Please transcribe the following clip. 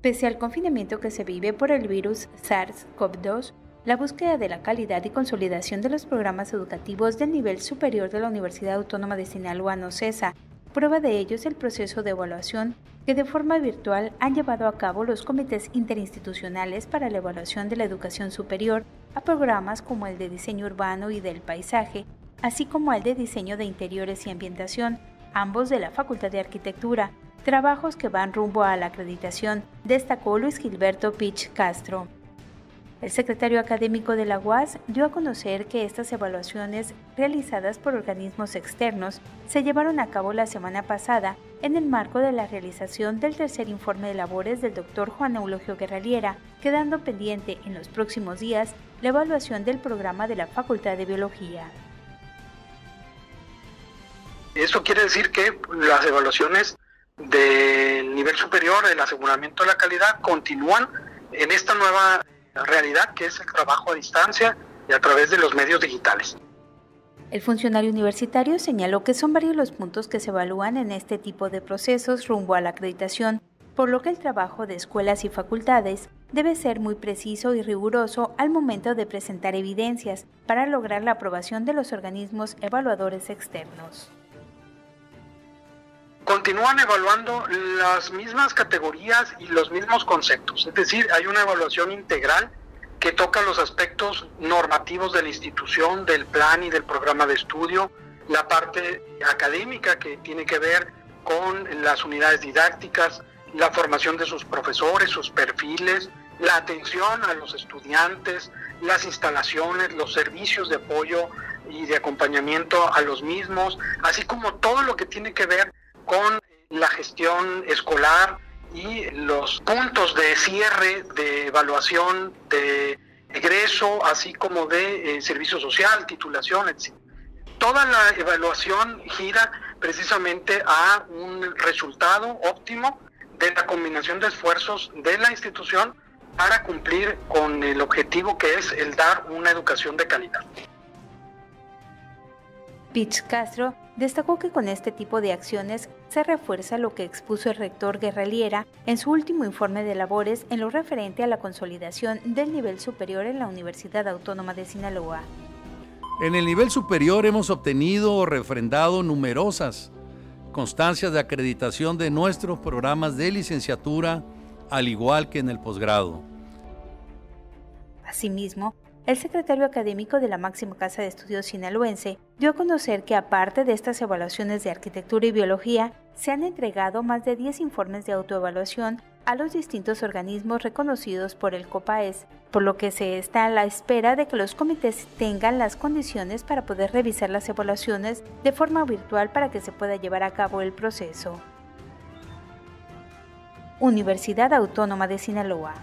Pese al confinamiento que se vive por el virus SARS-CoV-2, la búsqueda de la calidad y consolidación de los programas educativos del nivel superior de la Universidad Autónoma de Sinaloa no cesa. Prueba de ello es el proceso de evaluación que de forma virtual han llevado a cabo los comités interinstitucionales para la evaluación de la educación superior a programas como el de diseño urbano y del paisaje, así como el de diseño de interiores y ambientación, ambos de la Facultad de Arquitectura, trabajos que van rumbo a la acreditación, destacó Luis Gilberto Pich Castro. El secretario académico de la UAS dio a conocer que estas evaluaciones realizadas por organismos externos se llevaron a cabo la semana pasada en el marco de la realización del tercer informe de labores del doctor Juan Eulogio Guerraliera, quedando pendiente en los próximos días la evaluación del programa de la Facultad de Biología. Eso quiere decir que las evaluaciones del nivel superior, del aseguramiento de la calidad, continúan en esta nueva realidad que es el trabajo a distancia y a través de los medios digitales. El funcionario universitario señaló que son varios los puntos que se evalúan en este tipo de procesos rumbo a la acreditación, por lo que el trabajo de escuelas y facultades debe ser muy preciso y riguroso al momento de presentar evidencias para lograr la aprobación de los organismos evaluadores externos continúan evaluando las mismas categorías y los mismos conceptos. Es decir, hay una evaluación integral que toca los aspectos normativos de la institución, del plan y del programa de estudio, la parte académica que tiene que ver con las unidades didácticas, la formación de sus profesores, sus perfiles, la atención a los estudiantes, las instalaciones, los servicios de apoyo y de acompañamiento a los mismos, así como todo lo que tiene que ver con la gestión escolar y los puntos de cierre, de evaluación, de egreso, así como de eh, servicio social, titulación, etc. Toda la evaluación gira precisamente a un resultado óptimo de la combinación de esfuerzos de la institución para cumplir con el objetivo que es el dar una educación de calidad. Pitch Castro destacó que con este tipo de acciones se refuerza lo que expuso el rector Guerraliera en su último informe de labores en lo referente a la consolidación del nivel superior en la Universidad Autónoma de Sinaloa. En el nivel superior hemos obtenido o refrendado numerosas constancias de acreditación de nuestros programas de licenciatura, al igual que en el posgrado. Asimismo, el secretario académico de la máxima casa de estudios sinaloense dio a conocer que aparte de estas evaluaciones de arquitectura y biología, se han entregado más de 10 informes de autoevaluación a los distintos organismos reconocidos por el COPAES, por lo que se está a la espera de que los comités tengan las condiciones para poder revisar las evaluaciones de forma virtual para que se pueda llevar a cabo el proceso. Universidad Autónoma de Sinaloa